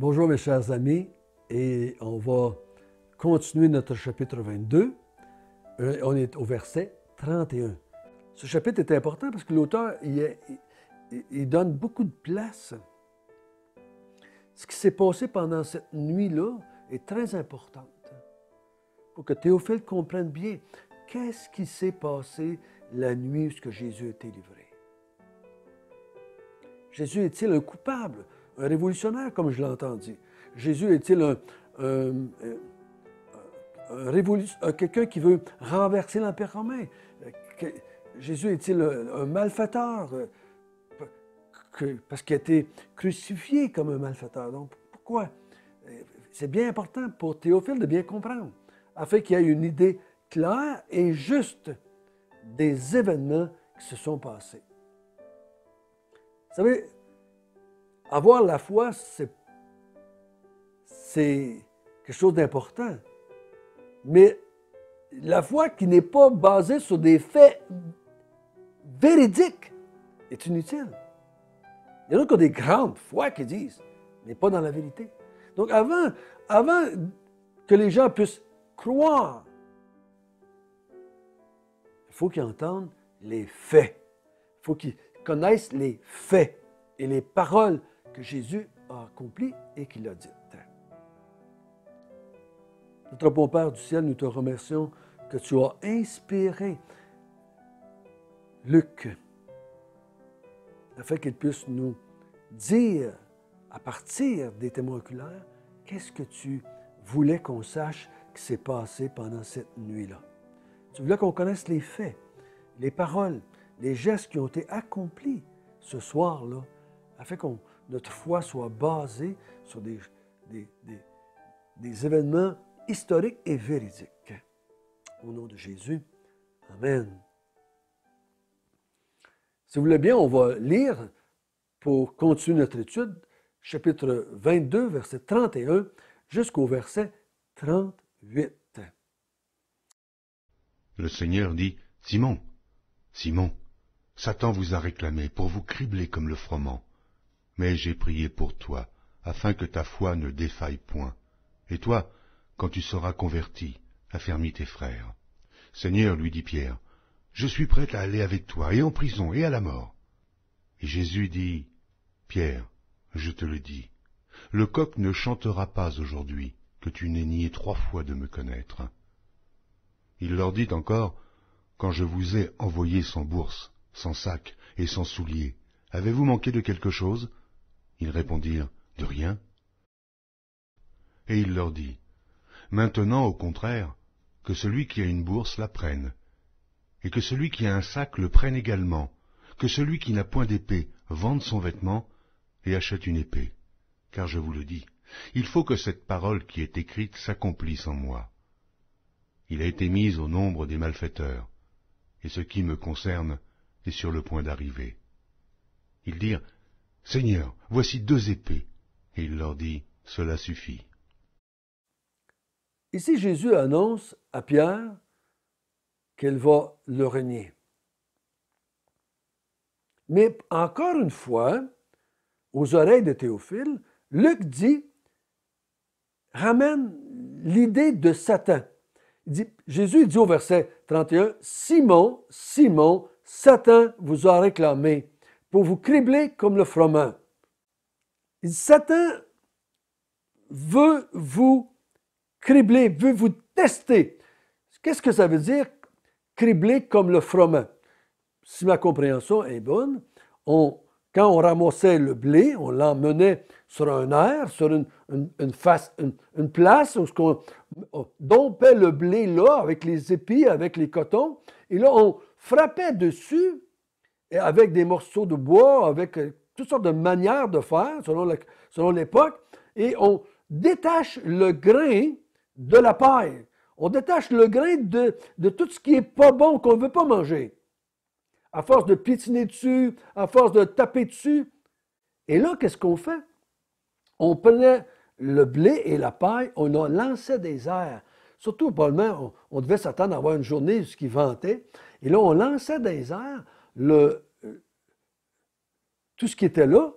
Bonjour mes chers amis, et on va continuer notre chapitre 22. Euh, On est au verset 31. Ce chapitre est important parce que l'auteur il, donne beaucoup de place. Ce qui s'est passé pendant cette nuit-là est très important. Pour que Théophile comprenne bien qu'est-ce qui s'est passé la nuit où Jésus a été livré. Jésus est-il un coupable, révolutionnaire, comme je l'ai entendu? Jésus est-il un, un- un- quelqu'un qui veut renverser l'Empire romain? Jésus est-il un, malfaiteur? parce qu'il a été crucifié comme un malfaiteur. Donc, pourquoi? C'est bien important pour Théophile de bien comprendre, afin qu'il ait une idée claire et juste des événements qui se sont passés. Vous savez, avoir la foi, c'est, quelque chose d'important. Mais la foi qui n'est pas basée sur des faits véridiques est inutile. Il y en a qui ont des grandes foi qui disent, mais pas dans la vérité. Donc avant, avant que les gens puissent croire, il faut qu'ils entendent les faits. Il faut qu'ils connaissent les faits et les paroles que Jésus a accomplies et qu'il a dites. Notre bon Père du ciel, nous te remercions que tu as inspiré Luc afin qu'il puisse nous dire, à partir des témoins oculaires, qu'est-ce que tu voulais qu'on sache qui s'est passé pendant cette nuit-là. Tu voulais qu'on connaisse les faits, les paroles, les gestes qui ont été accomplis ce soir-là, afin que notre foi soit basée sur des, événements historiques et véridiques. Au nom de Jésus, Amen. Si vous voulez bien, on va lire pour continuer notre étude, chapitre 22, verset 31 jusqu'au verset 38. Le Seigneur dit, Simon, Simon, Satan vous a réclamé pour vous cribler comme le froment. Mais j'ai prié pour toi, afin que ta foi ne défaille point. Et toi, quand tu seras converti, affermis tes frères. Seigneur, lui dit Pierre, je suis prêt à aller avec toi, et en prison, et à la mort. Et Jésus dit, Pierre, je te le dis, le coq ne chantera pas aujourd'hui que tu n'aies nié trois fois de me connaître. Il leur dit encore, Quand je vous ai envoyé sans bourse, sans sac et sans souliers, avez-vous manqué de quelque chose? Ils répondirent, De rien. Et il leur dit, Maintenant, au contraire, que celui qui a une bourse la prenne, et que celui qui a un sac le prenne également, que celui qui n'a point d'épée vende son vêtement et achète une épée. Car je vous le dis, il faut que cette parole qui est écrite s'accomplisse en moi. Il a été mis au nombre des malfaiteurs, et ce qui me concerne est sur le point d'arriver. Ils dirent, Seigneur, voici deux épées. Et il leur dit, Cela suffit. Ici, Jésus annonce à Pierre qu'elle va le renier. Mais encore une fois, aux oreilles de Théophile, Luc dit, ramène l'idée de Satan. Jésus dit au verset 31, Simon, Simon, Satan vous a réclamé pour vous cribler comme le froment. Satan veut vous cribler, veut vous tester. Qu'est-ce que ça veut dire, cribler comme le froment? Si ma compréhension est bonne, on, quand on ramassait le blé, on l'emmenait sur un air, sur une, place où on dompait le blé là, avec les épis, avec les cotons, et là, on frappait dessus avec des morceaux de bois, avec euh, toutes sortes de manières de faire, selon l'époque, et on détache le grain de la paille. On détache le grain de, de tout ce qui n'est pas bon, qu'on ne veut pas manger. À force de piétiner dessus, à force de taper dessus. Et là, qu'est-ce qu'on fait? On prenait le blé et la paille, on en lançait des airs. Surtout, probablement, on, on devait s'attendre à avoir une journée ce qui ventait. Et là, on lançait des airs tout ce qui était là.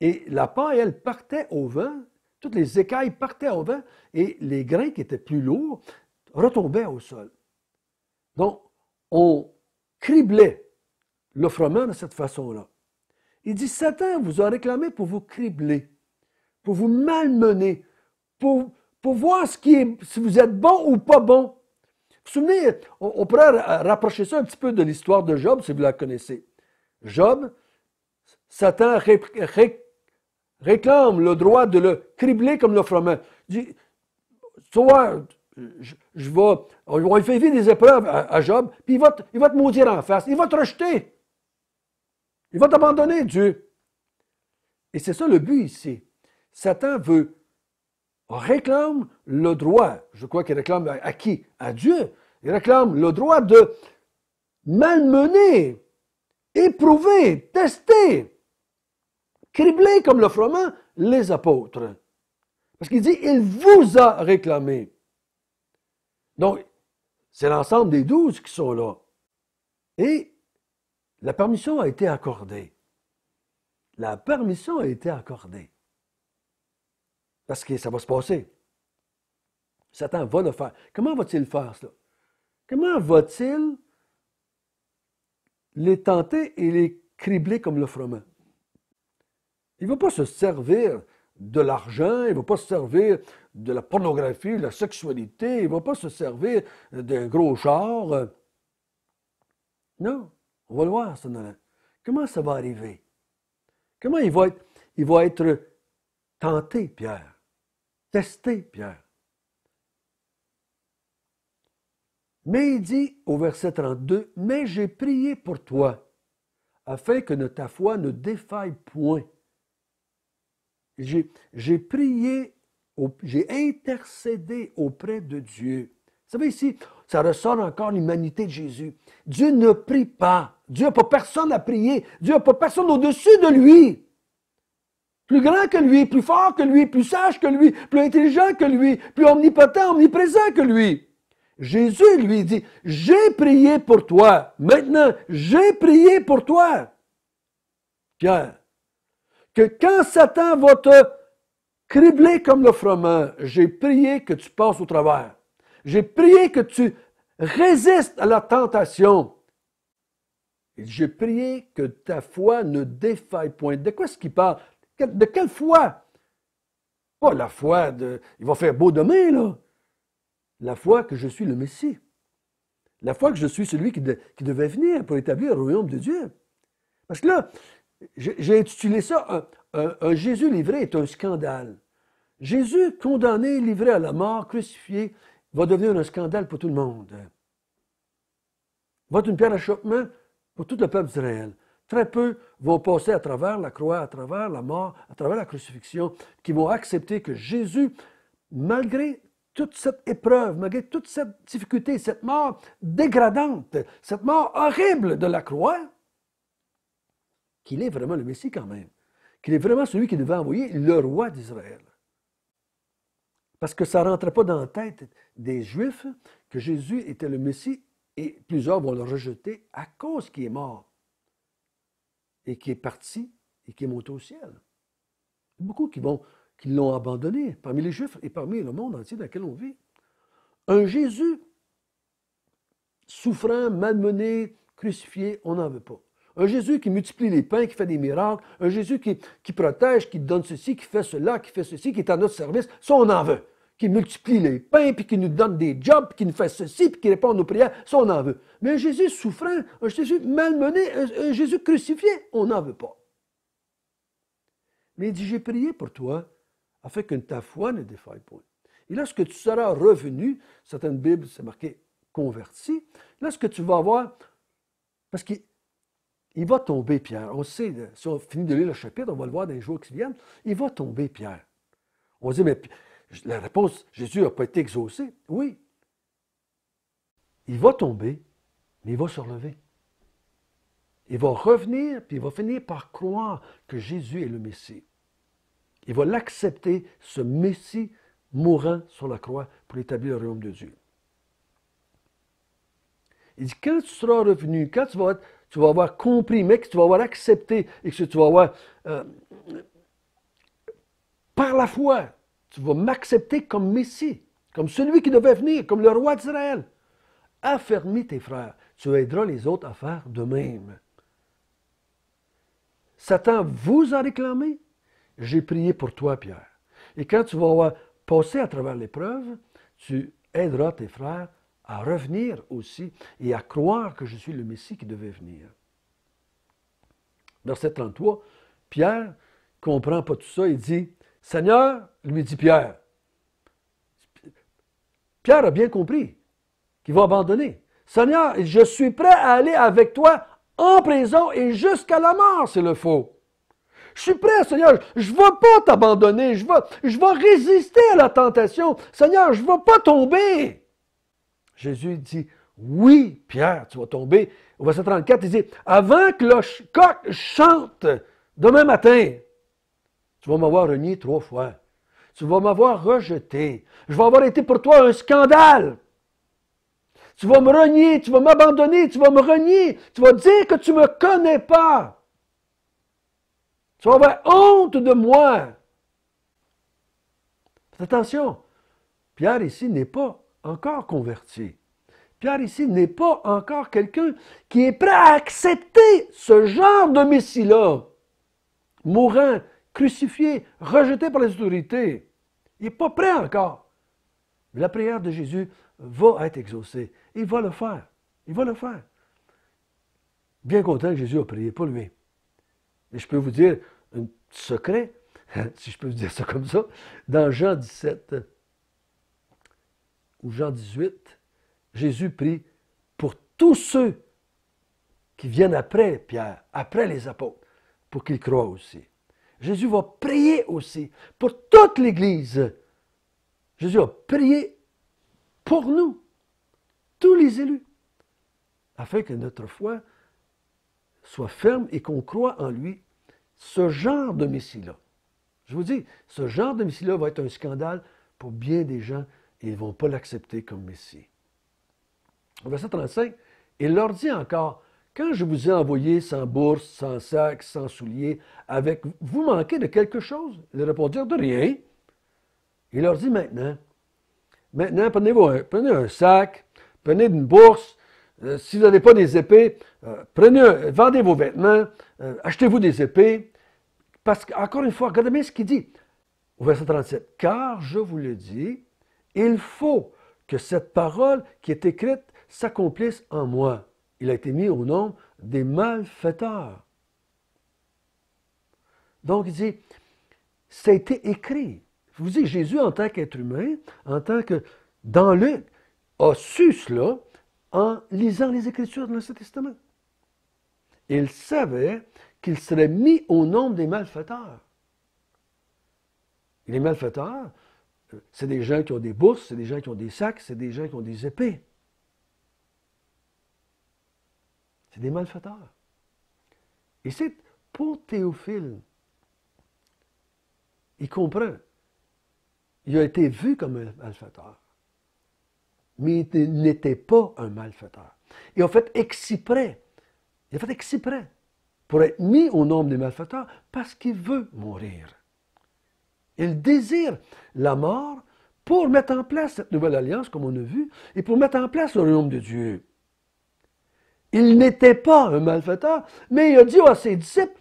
Et la paille, elle partait au vent, toutes les écailles partaient au vent, et les grains qui étaient plus lourds retombaient au sol. Donc, on criblait l'offrement de cette façon-là. Il dit, Satan vous a réclamé pour vous cribler, pour vous malmener, pour, pour voir ce qui si vous êtes bon ou pas bon. Vous souvenez, on, pourrait rapprocher ça un petit peu de l'histoire de Job, si vous la connaissez. Job, Satan réclame le droit de le cribler comme l'offrement. Il dit, toi, on faire vivre des épreuves à, Job, puis il va, te, il va te maudire en face, il va te rejeter. Il va t'abandonner, Dieu. Et c'est ça le but ici. Satan veut, réclame le droit, je crois qu'il réclame à qui? À Dieu. Il réclame le droit de malmener, éprouver, tester, cribler comme le froment les apôtres. Parce qu'il dit, il vous a réclamé. Donc, c'est l'ensemble des douze qui sont là. Et la permission a été accordée. La permission a été accordée. Parce que ça va se passer. Satan va le faire. Comment va-t-il faire cela? Comment va-t-il les tenter et les cribler comme le froment? Il ne va pas se servir de l'argent, il ne va pas se servir de la pornographie, de la sexualité, il ne va pas se servir d'un gros char. Non. On va le voir, ça. Comment ça va arriver? Comment il va être, il va être tenté, Pierre? Testé, Pierre? Mais il dit au verset 32, Mais j'ai prié pour toi, afin que ta foi ne défaille point. J'ai prié, j'ai intercédé auprès de Dieu. Vous savez ici, ça ressort encore l'humanité de Jésus. Dieu ne prie pas. Dieu n'a pas personne à prier. Dieu n'a pas personne au-dessus de lui. Plus grand que lui, plus fort que lui, plus sage que lui, plus intelligent que lui, plus omnipotent, omniprésent que lui. Jésus lui dit, j'ai prié pour toi. Maintenant, j'ai prié pour toi. Pierre, que quand Satan va te cribler comme le froment, j'ai prié que tu passes au travers. J'ai prié que tu résistes à la tentation. J'ai prié que ta foi ne défaille point. De quoi est-ce qu'il parle? De quelle foi? Pas la foi de. Il va faire beau demain, là. La foi que je suis le Messie. La foi que je suis celui qui, devait venir pour établir le royaume de Dieu. Parce que là, j'ai intitulé ça un, Jésus livré est un scandale. Jésus condamné, livré à la mort, crucifié, va devenir un scandale pour tout le monde. Va être une pierre d'achoppement pour tout le peuple d'Israël. Très peu vont passer à travers la croix, à travers la mort, à travers la crucifixion, qui vont accepter que Jésus, malgré toute cette épreuve, malgré toute cette difficulté, cette mort dégradante, cette mort horrible de la croix, qu'il est vraiment le Messie quand même, qu'il est vraiment celui qui devait envoyer le roi d'Israël. Parce que ça ne rentrait pas dans la tête des Juifs que Jésus était le Messie et plusieurs vont le rejeter à cause qu'il est mort et qui est parti et qui est monté au ciel. Beaucoup qui l'ont abandonné parmi les Juifs et parmi le monde entier dans lequel on vit. Un Jésus souffrant, malmené, crucifié, on n'en veut pas. Un Jésus qui multiplie les pains, qui fait des miracles, un Jésus qui protège, qui donne ceci, qui fait cela, qui fait ceci, qui est à notre service, ça on en veut qui multiplie les pains, puis qui nous donne des jobs, puis qui nous fait ceci, puis qui répond à nos prières, ça on en veut. Mais un Jésus souffrant, un Jésus malmené, un, Jésus crucifié, on n'en veut pas. Mais il dit, j'ai prié pour toi, afin que ta foi ne défaille point. Et lorsque tu seras revenu, certaines Bibles, c'est marqué converti, lorsque tu vas avoir, parce qu'il il va tomber, Pierre. On sait, si on finit de lire le chapitre, on va le voir dans les jours qui viennent, il va tomber, Pierre. On dit, mais la réponse, Jésus n'a pas été exaucé. Oui. Il va tomber, mais il va se relever. Il va revenir, puis il va finir par croire que Jésus est le Messie. Il va l'accepter, ce Messie mourant sur la croix pour établir le royaume de Dieu. Il dit, quand tu seras revenu, quand tu vas, avoir compris, mais que tu vas avoir accepté et que tu vas avoir euh, par la foi, tu vas m'accepter comme Messie, comme celui qui devait venir, comme le roi d'Israël. Affermis tes frères, tu aideras les autres à faire de même. Satan vous a réclamé, j'ai prié pour toi, Pierre. Et quand tu vas passer à travers l'épreuve, tu aideras tes frères à revenir aussi et à croire que je suis le Messie qui devait venir. Verset 33, Pierre comprend pas tout ça, il dit, Seigneur, lui dit Pierre. Pierre a bien compris qu'il va abandonner. Seigneur, je suis prêt à aller avec toi en prison et jusqu'à la mort s'il le faut. Je suis prêt, Seigneur. Je ne vais pas t'abandonner. Je vais, je vais résister à la tentation. Seigneur, je ne vais pas tomber. Jésus dit, oui, Pierre, tu vas tomber. Au verset 34, il dit, avant que le coq chante demain matin, tu vas m'avoir renié trois fois. Tu vas m'avoir rejeté. Je vais avoir été pour toi un scandale. Tu vas me renier, tu vas m'abandonner, tu vas me renier, tu vas dire que tu ne me connais pas. Tu vas avoir honte de moi. Attention, Pierre ici n'est pas encore converti. Pierre ici n'est pas encore quelqu'un qui est prêt à accepter ce genre de Messie-là, mourant, crucifié, rejeté par les autorités. Il n'est pas prêt encore. Mais la prière de Jésus va être exaucée. Il va le faire. Il va le faire. Bien content que Jésus a prié pour lui. Et je peux vous dire un secret, si je peux vous dire ça comme ça, dans Jean 17 ou Jean 18, Jésus prie pour tous ceux qui viennent après Pierre, après les apôtres, pour qu'ils croient aussi. Jésus va prier aussi pour toute l'Église. Jésus a prié pour nous, tous les élus, afin que notre foi soit ferme et qu'on croit en lui, ce genre de Messie-là. Je vous dis, ce genre de Messie-là va être un scandale pour bien des gens et ils ne vont pas l'accepter comme Messie. Verset 35, il leur dit encore, quand je vous ai envoyé sans bourse, sans sac, sans souliers, avec vous manquez de quelque chose? Ils répondirent de rien. Il leur dit maintenant, maintenant prenez, un, prenez un sac, prenez une bourse, euh, si vous n'avez pas des épées, euh, prenez vendez vos vêtements, euh, achetez-vous des épées. Parce qu'encore une fois, regardez bien ce qu'il dit au verset 37. Car je vous le dis, il faut que cette parole qui est écrite s'accomplisse en moi. Il a été mis au nom des malfaiteurs. Donc il dit, ça a été écrit. Vous dis, Jésus, en tant qu'être humain, en tant que dans Luc, a su cela en lisant les Écritures de l'Ancien Testament. Il savait qu'il serait mis au nombre des malfaiteurs. les malfaiteurs, euh, c'est des gens qui ont des bourses, c'est des gens qui ont des sacs, c'est des gens qui ont des épées. C'est des malfaiteurs. Et c'est pour Théophile. Il comprend. Il a été vu comme un malfaiteur. Mais il n'était pas un malfaiteur. Il a fait exprès. Il a fait exprès pour être mis au nombre des malfaiteurs parce qu'il veut mourir. Il désire la mort pour mettre en place cette nouvelle alliance, comme on a vu, et pour mettre en place le royaume de Dieu. Il n'était pas un malfaiteur, mais il a dit à ses disciples,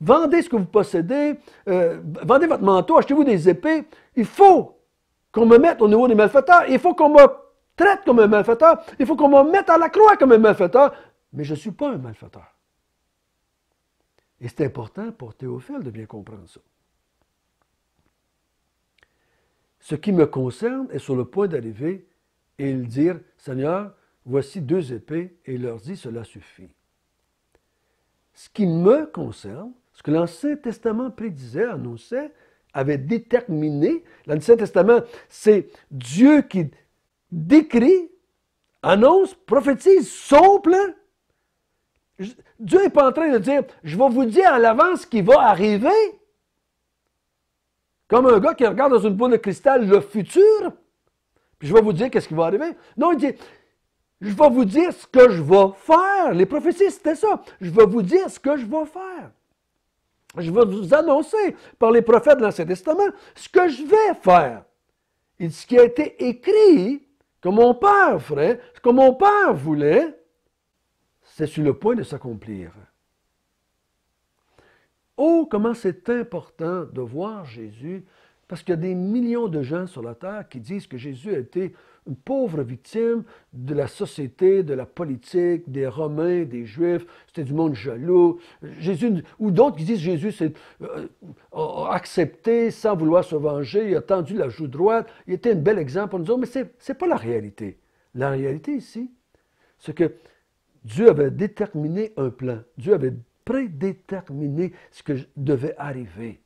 vendez ce que vous possédez, euh, vendez votre manteau, achetez-vous des épées. Il faut qu'on me mette au niveau des malfaiteurs, il faut qu'on me traite comme un malfaiteur, il faut qu'on me mette à la croix comme un malfaiteur, mais je ne suis pas un malfaiteur. Et c'est important pour Théophile de bien comprendre ça. Ce qui me concerne est sur le point d'arriver et il dire, Seigneur, Voici deux épées, et il leur dit, cela suffit. Ce qui me concerne, ce que l'Ancien Testament prédisait, annonçait, avait déterminé, l'Ancien Testament, c'est Dieu qui décrit, annonce, prophétise son plan. Dieu n'est pas en train de dire, je vais vous dire à l'avance ce qui va arriver. Comme un gars qui regarde dans une boule de cristal le futur, puis je vais vous dire qu'est-ce qui va arriver. Non, il dit, je vais vous dire ce que je vais faire. Les prophéties, c'était ça. Je vais vous dire ce que je vais faire. je vais vous annoncer par les prophètes de l'Ancien Testament ce que je vais faire. Il ce qui a été écrit, que mon Père ferait, ce que mon Père voulait, c'est sur le point de s'accomplir. Oh, comment c'est important de voir Jésus, parce qu'il y a des millions de gens sur la terre qui disent que Jésus a été une pauvre victime de la société, de la politique, des Romains, des Juifs, c'était du monde jaloux. Jésus, ou d'autres qui disent Jésus s'est euh, a accepté sans vouloir se venger, il a tendu la joue droite, il était un bel exemple pour nous autres, mais ce n'est pas la réalité. La réalité ici, c'est que Dieu avait déterminé un plan. Dieu avait prédéterminé ce que devait arriver.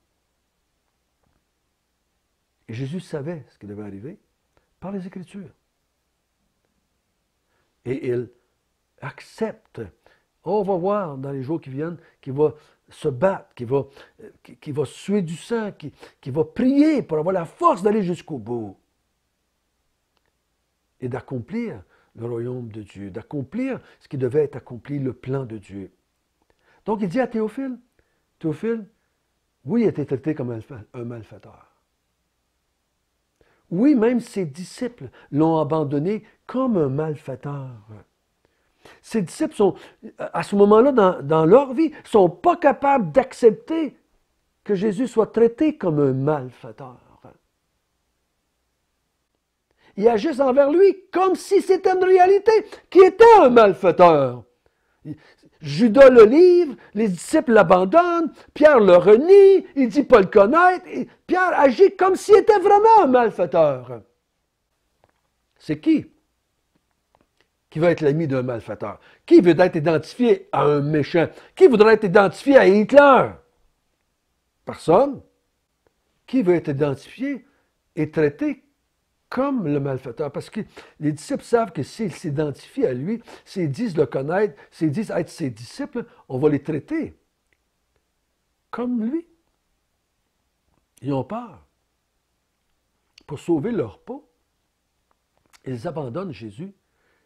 Et Jésus savait ce qui devait arriver par les Écritures. Et il accepte. On va voir dans les jours qui viennent qu'il va se battre, qu'il va, va suer du sang, qu'il qui va prier pour avoir la force d'aller jusqu'au bout et d'accomplir le royaume de Dieu, d'accomplir ce qui devait être accompli, le plan de Dieu. Donc il dit à Théophile, Théophile, oui, il a été traité comme un malfaiteur. Oui, même ses disciples l'ont abandonné comme un malfaiteur. Ses disciples sont, à ce moment-là, dans, leur vie, sont pas capables d'accepter que Jésus soit traité comme un malfaiteur. Ils agissent envers lui comme si c'était une réalité, qui était un malfaiteur. Judas le livre, les disciples l'abandonnent, Pierre le renie, il dit pas le connaître, Pierre agit comme s'il était vraiment un malfaiteur. C'est qui qui veut être l'ami d'un malfaiteur? Qui veut être identifié à un méchant? Qui voudrait être identifié à Hitler? Personne. Qui veut être identifié et traité comme le malfaiteur. Parce que les disciples savent que s'ils s'identifient à lui, s'ils disent le connaître, s'ils disent être ses disciples, on va les traiter comme lui. Ils ont peur. Pour sauver leur peau, ils abandonnent Jésus,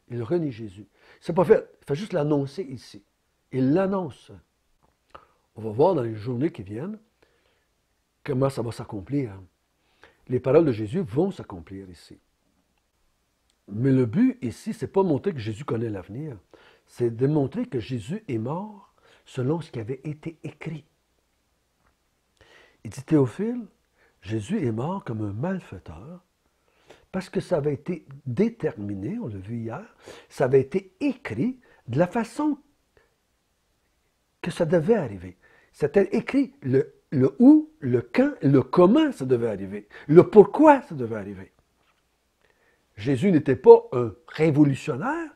ils renient Jésus. C'est pas fait, il fait juste l'annoncer ici. Il l'annonce. On va voir dans les journées qui viennent comment ça va s'accomplir les paroles de Jésus vont s'accomplir ici. Mais le but ici, c'est pas montrer que Jésus connaît l'avenir, c'est de montrer que Jésus est mort selon ce qui avait été écrit. Il dit Théophile, Jésus est mort comme un malfaiteur parce que ça avait été déterminé, on l'a vu hier, ça avait été écrit de la façon que ça devait arriver. C'était écrit le le où, le quand, le comment ça devait arriver, le pourquoi ça devait arriver. Jésus n'était pas un révolutionnaire,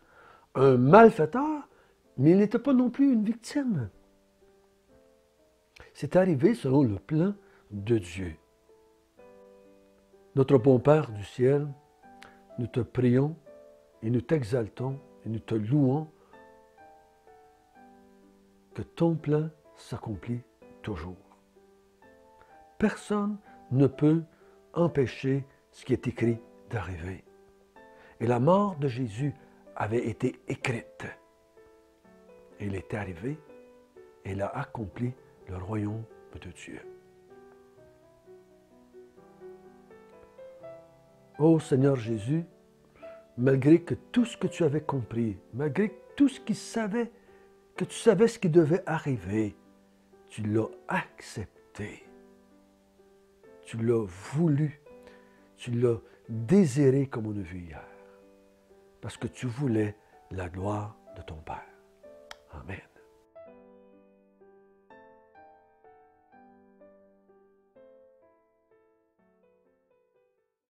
un malfaiteur, mais il n'était pas non plus une victime. C'est arrivé selon le plan de Dieu. Notre bon Père du ciel, nous te prions et nous t'exaltons et nous te louons que ton plan s'accomplit toujours personne ne peut empêcher ce qui est écrit d'arriver. Et la mort de Jésus avait été écrite. Et il est arrivé et il a accompli le royaume de Dieu. Ô Seigneur Jésus, malgré que tout ce que tu avais compris, malgré tout ce qu'il savait, que tu savais ce qui devait arriver, tu l'as accepté tu l'as voulu, tu l'as désiré comme on a vu hier, parce que tu voulais la gloire de ton Père. Amen.